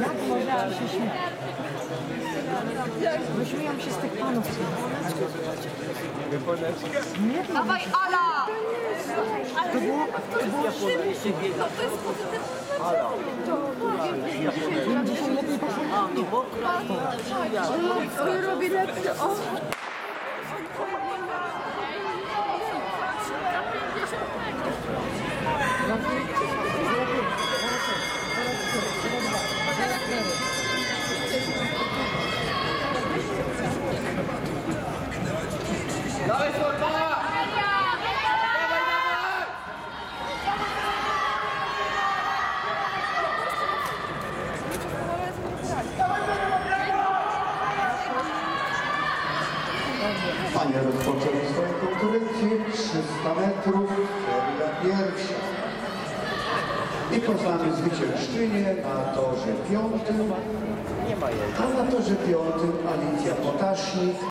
Jak można się śmiać? Wyśmieją się z tych panów. Nie wiem. Dawaj, Ala! Ale to było... To było szybciej. No to jest pozytywne znaczenie. Dzisiaj lepiej poszło. A, no bo... Ja robię lepsze. Panie rozpoczęły swoją konkurencję 300 metrów, seria pierwsza. I poznamy zwyciężczynię na torze piątym, a na torze piątym Alicja Potasznik.